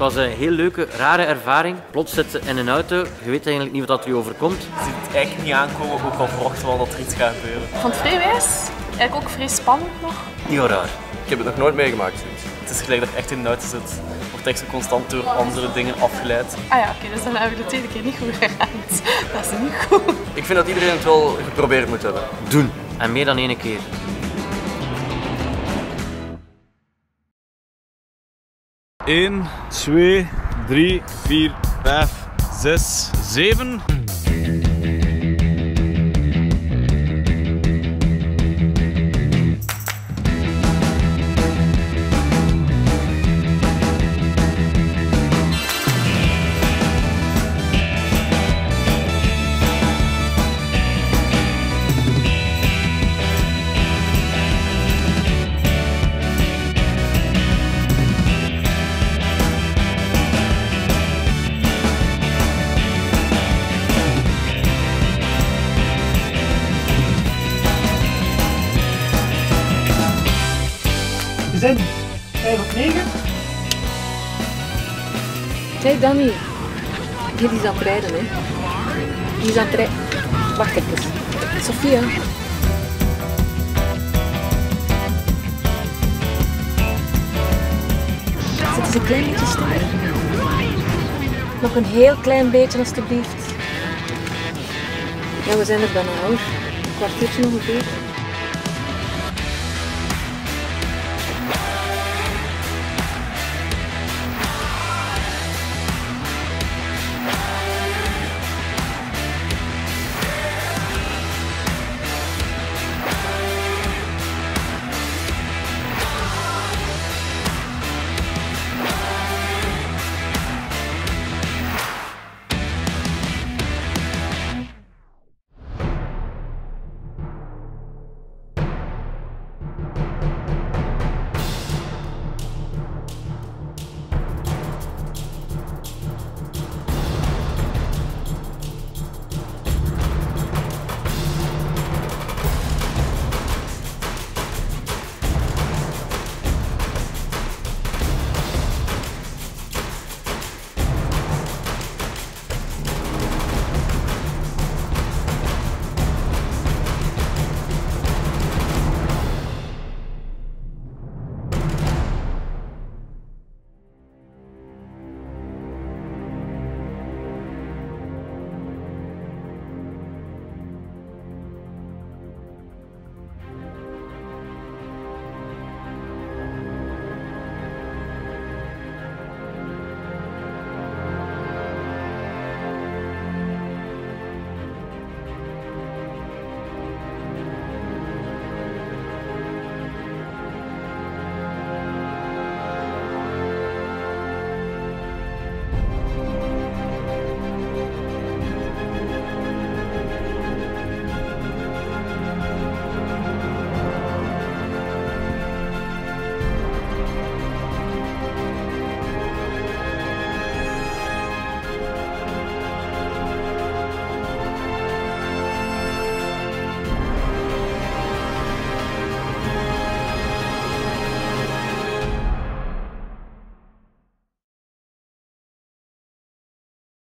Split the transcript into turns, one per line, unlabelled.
was een heel leuke, rare ervaring. Plots zitten in een auto, je weet eigenlijk niet wat er je overkomt.
Je ziet het eigenlijk niet aankomen, ook al verwachten we al dat er iets gaat gebeuren.
Ik vond het vrij wijs. Eigenlijk ook vrij spannend nog.
Heel raar.
Ik heb het nog nooit meegemaakt.
Het is gelijk dat je echt in een auto zit. Wordt echt zo constant door andere dingen afgeleid.
Ah ja, oké, dus dan hebben we de tweede keer niet goed geraakt. Dat is niet goed.
Ik vind dat iedereen het wel geprobeerd moet hebben.
Doen. En meer dan één keer.
1, 2, 3, 4, 5, 6, 7.
Zijn 5 op 9.
Kijk Danny, die is aan het rijden hè. Die is aan het rijden. Wacht even. Sophia. Zet eens een klein beetje stil. Nog een heel klein beetje alstublieft. Ja, we zijn er bijna hoor. Een kwartiertje ongeveer.